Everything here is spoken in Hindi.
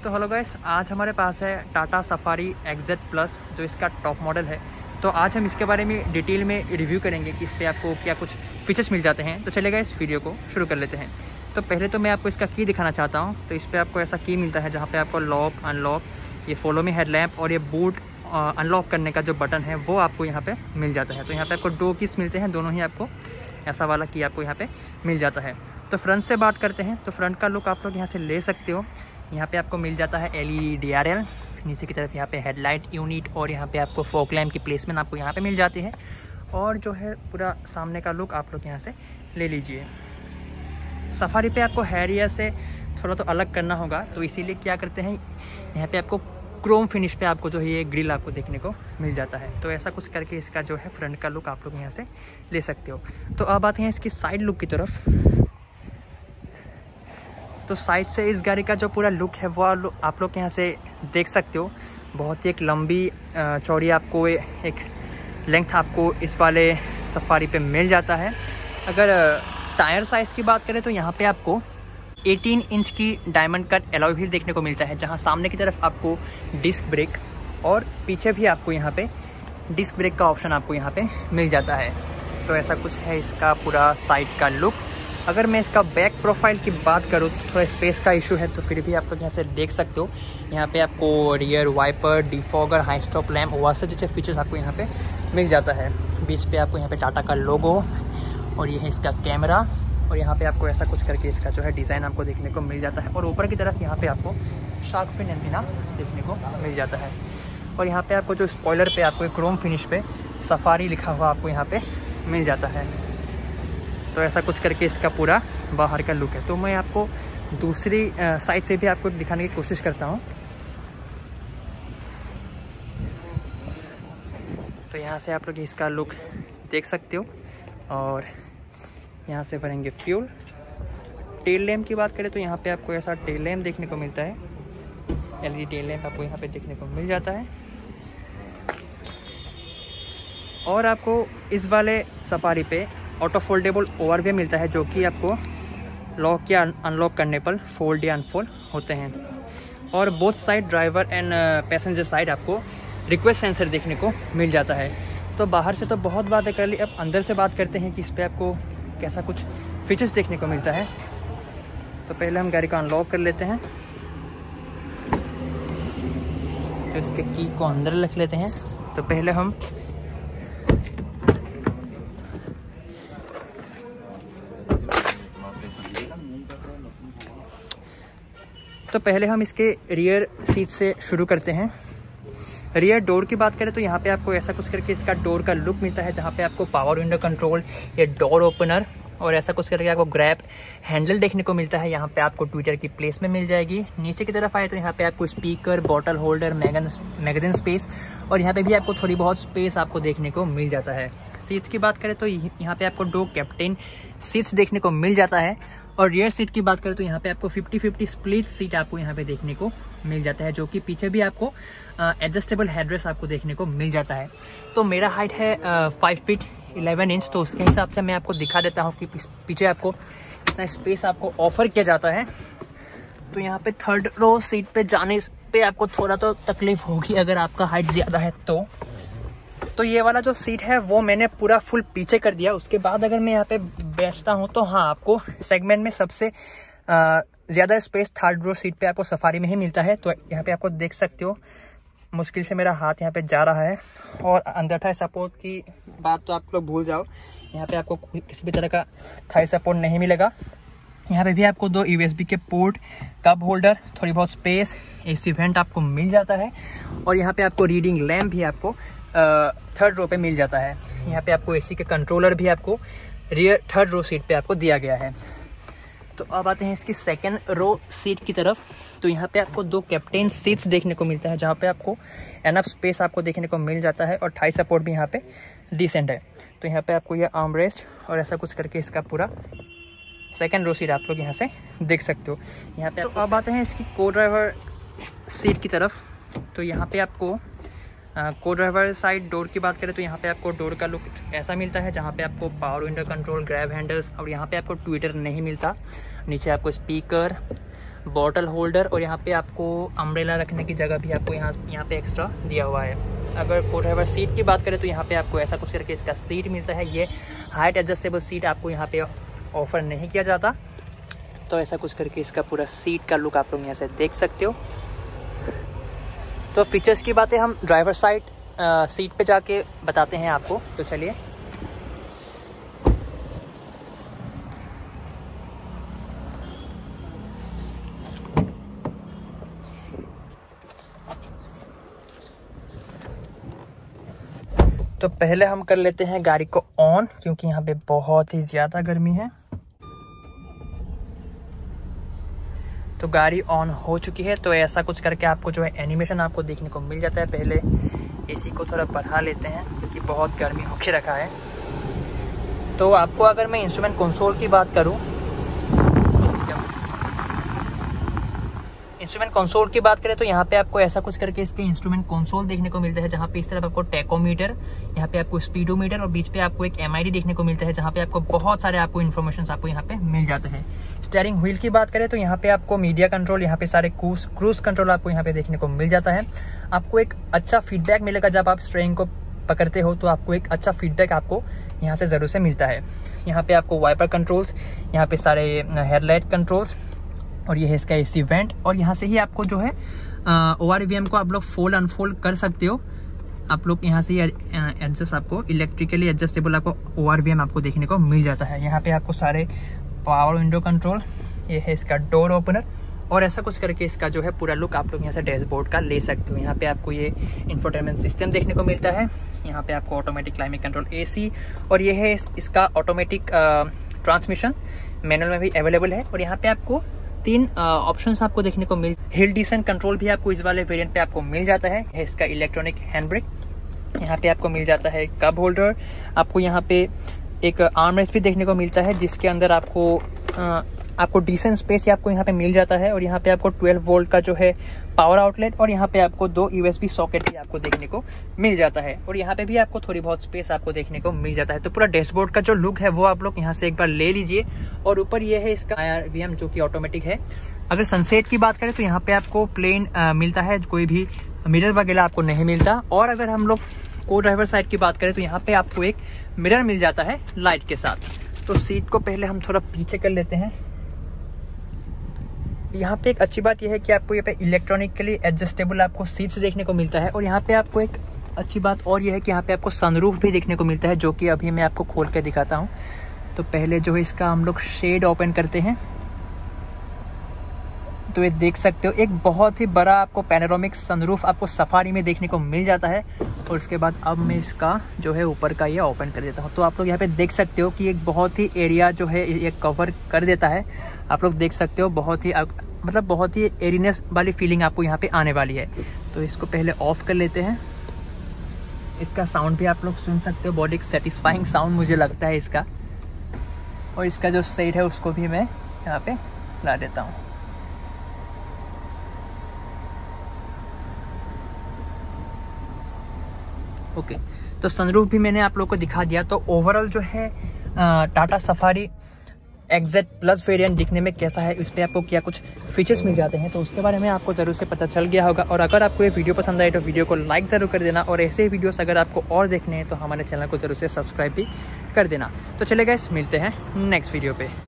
तो हेलो गाइस आज हमारे पास है टाटा सफारी एक्जेड प्लस जो इसका टॉप मॉडल है। तो आज हम इसके बारे में डिटेल में रिव्यू करेंगे कि इस पर आपको क्या कुछ फीचर्स मिल जाते हैं। तो चलेगा इस वीडियो को शुरू कर लेते हैं। तो पहले तो मैं आपको इसका की दिखाना चाहता हूँ। तो इस पर आपको ऐसा की मिलता है जहाँ पर आपको लॉक अनलॉक ये फॉलो में हेडलैम्प और ये बूट अनलॉक करने का जो बटन है, वो आपको यहाँ पे मिल जाता है। तो यहाँ पे आपको दो किस मिलते हैं, दोनों ही आपको ऐसा वाला की आपको यहाँ पे मिल जाता है। तो फ्रंट से बात करते हैं। तो फ्रंट का लुक आप लोग यहाँ से ले सकते हो। यहाँ पे आपको मिल जाता है एल ई एल नीचे की तरफ़ यहाँ पे हेडलाइट यूनिट और यहाँ पे आपको फोक लैम्प की प्लेसमेंट आपको यहाँ पे मिल जाती है। और जो है पूरा सामने का लुक आप लोग यहाँ से ले लीजिए। सफारी पे आपको हैरियर से थोड़ा तो अलग करना होगा तो इसीलिए क्या करते हैं, यहाँ पे आपको क्रोम फिनिश पे आपको जो है ये ग्रिल आपको देखने को मिल जाता है। तो ऐसा कुछ करके इसका जो है फ्रंट का लुक आप लोग यहाँ से ले सकते हो। तो अब आते हैं इसकी साइड लुक की तरफ़। तो साइड से इस गाड़ी का जो पूरा लुक है, वो आप लोग यहाँ से देख सकते हो। बहुत ही एक लंबी चौड़ी आपको एक लेंथ आपको इस वाले सफारी पे मिल जाता है। अगर टायर साइज़ की बात करें तो यहाँ पे आपको 18 इंच की डायमंड कट एलॉय व्हील देखने को मिलता है, जहाँ सामने की तरफ़ आपको डिस्क ब्रेक और पीछे भी आपको यहाँ पे डिस्क ब्रेक का ऑप्शन आपको यहाँ पे मिल जाता है। तो ऐसा कुछ है इसका पूरा साइड का लुक अगर मैं इसका बैक प्रोफ़ाइल की बात करूँ तो थोड़ा स्पेस का इशू है तो फिर भी आप लोग यहाँ से देख सकते हो। यहाँ पे आपको rear wiper defogger high stop lamp वैसे जैसे फीचर्स आपको यहाँ पे मिल जाता है। बीच पे आपको यहाँ पे टाटा का लोगो और ये है इसका कैमरा और यहाँ पे आपको ऐसा कुछ करके इसका जो है डिज़ाइन आपको देखने को मिल जाता है। और ऊपर की तरफ़ यहाँ पे आपको शार्क फिन एंटीना देखने को मिल जाता है। और यहाँ पे आपको जो स्पॉयलर पे, आपको क्रोम फिनिश पे सफारी लिखा हुआ आपको यहाँ पे मिल जाता है। तो ऐसा कुछ करके इसका पूरा बाहर का लुक है। तो मैं आपको दूसरी साइड से भी आपको दिखाने की कोशिश करता हूँ। तो यहाँ से आप लोग इसका लुक देख सकते हो और यहाँ से भरेंगे फ्यूल टेल लैम्प की बात करें तो यहाँ पे आपको ऐसा टेल लैम्प देखने को मिलता है। एलईडी टेल लैम्प आपको यहाँ पे देखने को मिल जाता है। और आपको इस वाले सफारी पे ऑटो फोल्डेबल ओवर भी मिलता है जो कि आपको लॉक या अनलॉक करने पर फोल्ड या अनफोल्ड होते हैं। और both side driver and passenger side आपको रिक्वेस्ट सेंसर देखने को मिल जाता है। तो बाहर से तो बहुत बातें कर ली अब अंदर से बात करते हैं कि इस पर आपको कैसा कुछ फीचर्स देखने को मिलता है। तो पहले हम गाड़ी को अनलॉक कर लेते हैं। तो इसके की को अंदर रख लेते हैं। तो पहले हम तो पहले हम इसके रियर सीट से शुरू करते हैं। रियर डोर की बात करें तो यहाँ पे आपको ऐसा कुछ करके इसका डोर का लुक मिलता है, जहाँ पे आपको पावर विंडो कंट्रोल या डोर ओपनर और ऐसा कुछ करके आपको ग्रैप हैंडल देखने को मिलता है। यहाँ पे आपको ट्विटर की प्लेस में मिल जाएगी। नीचे की तरफ़ आए तो यहाँ पे आपको speaker bottle holder magazine space और यहाँ पे भी आपको थोड़ी बहुत स्पेस आपको देखने को मिल जाता है। सीट्स की बात करें तो यहाँ पे आपको दो कैप्टन सीट्स देखने को मिल जाता है। और रियर सीट की बात करें तो यहाँ पे आपको 50-50 स्प्लिट सीट आपको यहाँ पे देखने को मिल जाता है, जो कि पीछे भी आपको एडजस्टेबल हेडरेस आपको देखने को मिल जाता है। तो मेरा हाइट है फाइव फीट इलेवन इंच तो उसके हिसाब से मैं आपको दिखा देता हूँ कि पीछे आपको कितना स्पेस आपको ऑफ़र किया जाता है। तो यहाँ पे थर्ड रो सीट पे जाने पे आपको थोड़ा तो तकलीफ़ होगी, अगर आपका हाइट ज़्यादा है तो। तो ये वाला जो सीट है, वो मैंने पूरा फुल पीछे कर दिया। उसके बाद अगर मैं यहाँ पे बैठता हूँ तो हाँ आपको सेगमेंट में सबसे ज़्यादा स्पेस थर्ड रो सीट पे आपको सफारी में ही मिलता है। तो यहाँ पे आपको देख सकते हो, मुश्किल से मेरा हाथ यहाँ पे जा रहा है। और अंदर सपोर्ट की बात तो आप लोग भूल जाओ। यहाँ पे आपको किसी भी तरह का थाई सपोर्ट नहीं मिलेगा। यहाँ पे भी आपको दो यू के पोर्ट कप होल्डर थोड़ी बहुत स्पेस एसी वेंट आपको मिल जाता है। और यहाँ पे आपको रीडिंग लैम्प भी आपको थर्ड रो पे मिल जाता है। यहाँ पे आपको एसी के कंट्रोलर भी आपको रियर थर्ड रो सीट पे आपको दिया गया है। तो अब आते हैं इसकी सेकेंड रो सीट की तरफ़। तो यहाँ पे आपको दो कैप्टन सीट्स देखने को मिलता है, जहाँ पे आपको एनफ स्पेस आपको देखने को मिल जाता है और थाई सपोर्ट भी यहाँ पे डिसेंट है। तो यहाँ पे आपको ये आर्म रेस्ट और ऐसा कुछ करके इसका पूरा सेकेंड रो सीट आप लोग यहाँ से देख सकते हो। यहाँ पे तो अब आते हैं इसकी को ड्राइवर सीट की तरफ़। तो यहाँ पे आपको को ड्राइवर साइड डोर की बात करें तो यहाँ पे आपको डोर का लुक ऐसा मिलता है जहाँ पे आपको power window control grab handles और यहाँ पे आपको ट्विटर नहीं मिलता। नीचे आपको स्पीकर बॉटल होल्डर और यहाँ पे आपको अम्ब्रेला रखने की जगह भी आपको यहाँ यहाँ पे एक्स्ट्रा दिया हुआ है। अगर को ड्राइवर सीट की बात करें तो यहाँ पे आपको ऐसा कुछ करके इसका सीट मिलता है। ये हाइट एडजस्टेबल सीट आपको यहाँ पे ऑफ़र नहीं किया जाता। तो ऐसा कुछ करके इसका पूरा सीट का लुक आप लोग यहाँ से देख सकते हो। तो फीचर्स की बातें हम ड्राइवर साइड सीट पे जाके बताते हैं आपको। तो चलिए। तो पहले हम कर लेते हैं गाड़ी को ऑन क्योंकि यहाँ पे बहुत ही ज़्यादा गर्मी है। तो गाड़ी ऑन हो चुकी है तो ऐसा कुछ करके आपको जो है एनिमेशन आपको देखने को मिल जाता है। पहले एसी को थोड़ा बढ़ा लेते हैं, क्योंकि बहुत गर्मी होके रखा है। तो आपको अगर मैं इंस्ट्रूमेंट कंसोल की बात करूँ इंस्ट्रूमेंट कंसोल की बात करें तो यहाँ पे आपको ऐसा कुछ करके इसके इंस्ट्रूमेंट कंसोल देखने को मिलता है, जहाँ पे इस तरफ़ आपको टेकोमीटर यहाँ पे आपको स्पीडोमीटर और बीच पे आपको एक एमआईडी देखने को मिलता है, जहाँ पे आपको बहुत सारे आपको इन्फॉर्मेशन आपको यहाँ पे मिल जाते हैं। स्टेयरिंग व्हील की बात करें तो यहाँ पे आपको मीडिया कंट्रोल यहाँ पे सारे क्रूज क्रूज कंट्रोल आपको यहाँ पे देखने को मिल जाता है। आपको एक अच्छा फीडबैक मिलेगा जब आप स्टेयरिंग को पकड़ते हो तो आपको एक अच्छा फीडबैक आपको यहाँ से ज़रूर से मिलता है। यहाँ पे आपको वाइपर कंट्रोल्स यहाँ पे सारे हेडलाइट कंट्रोल्स और ये है इसका एसी वेंट और यहाँ से ही आपको जो है ओ आर को आप लोग फोल्ड अनफोल्ड कर सकते हो। आप लोग यहाँ से एडजस्ट आपको इलेक्ट्रिकली एडजस्टेबल आपको ओआरवीएम आपको देखने को मिल जाता है। यहाँ पे आपको सारे पावर विंडो कंट्रोल ये है इसका डोर ओपनर और ऐसा कुछ करके इसका जो है पूरा लुक आप लोग यहाँ से डैशबोर्ड का ले सकते हो। यहाँ पे आपको ये इंफोटेनमेंट सिस्टम देखने को मिलता है। यहाँ पे आपको ऑटोमेटिक क्लाइमेट कंट्रोल एसी और ये है इसका ऑटोमेटिक ट्रांसमिशन मैनुअल में भी अवेलेबल है। और यहाँ पे आपको तीन ऑप्शन आपको देखने को मिल हिल डिसेंट कंट्रोल भी आपको इस वाले वेरियंट पे आपको मिल जाता है। इसका इलेक्ट्रॉनिक हैंड ब्रेक यहाँ पे आपको मिल जाता है कब होल्डर आपको यहाँ पे एक आर्म रेस्ट भी देखने को मिलता है जिसके अंदर आपको आ, आपको डिसेंट स्पेस आपको यहाँ पे मिल जाता है और यहाँ पे आपको 12 वोल्ट का जो है पावर आउटलेट और यहाँ पे आपको दो यूएसबी सॉकेट भी आपको देखने को मिल जाता है। और यहाँ पे भी आपको थोड़ी बहुत स्पेस आपको देखने को मिल जाता है। तो पूरा डैशबोर्ड का जो लुक है वो आप लोग यहाँ से एक बार ले लीजिए। और ऊपर ये है इसका आई जो कि ऑटोमेटिक है। अगर सनसेट की बात करें तो यहाँ पे आपको प्लेन मिलता है। कोई भी मिरर वगैरह आपको नहीं मिलता। और अगर हम लोग को ड्राइवर साइड की बात करें तो यहाँ पे आपको एक मिरर मिल जाता है लाइट के साथ। तो सीट को पहले हम थोड़ा पीछे कर लेते हैं। यहाँ पे एक अच्छी बात यह है कि आपको यहाँ पे इलेक्ट्रॉनिकली एडजस्टेबल आपको सीट्स देखने को मिलता है और यहाँ पे आपको एक अच्छी बात और यह है कि यहाँ पे आपको सनरूफ भी देखने को मिलता है, जो कि अभी मैं आपको खोल कर दिखाता हूँ। तो पहले जो है इसका हम लोग शेड ओपन करते हैं। तो ये देख सकते हो, एक बहुत ही बड़ा आपको पैनोरामिक सनरूफ आपको सफारी में देखने को मिल जाता है। और उसके बाद अब मैं इसका जो है ऊपर का ये ओपन कर देता हूँ। तो आप लोग यहाँ पे देख सकते हो कि एक बहुत ही एरिया जो है ये कवर कर देता है। आप लोग देख सकते हो, बहुत ही मतलब बहुत ही एरिनेस वाली फीलिंग आपको यहाँ पे आने वाली है। तो इसको पहले ऑफ़ कर लेते हैं। इसका साउंड भी आप लोग सुन सकते हो, बहुत एक सेटिस्फाइंग साउंड मुझे लगता है इसका। और इसका जो सेट है, उसको भी मैं यहाँ पे ला देता हूँ। ओके। तो सनरूफ भी मैंने आप लोग को दिखा दिया। तो ओवरऑल जो है Tata Safari XZ plus variant दिखने में कैसा है, इस पर आपको क्या कुछ फीचर्स मिल जाते हैं तो उसके बारे में आपको ज़रूर से पता चल गया होगा। और अगर आपको ये वीडियो पसंद आए तो वीडियो को लाइक ज़रूर कर देना। और ऐसे ही वीडियोस अगर आपको और देखने हैं तो हमारे चैनल को ज़रूर से सब्सक्राइब भी कर देना। तो चले गए मिलते हैं नेक्स्ट वीडियो पे।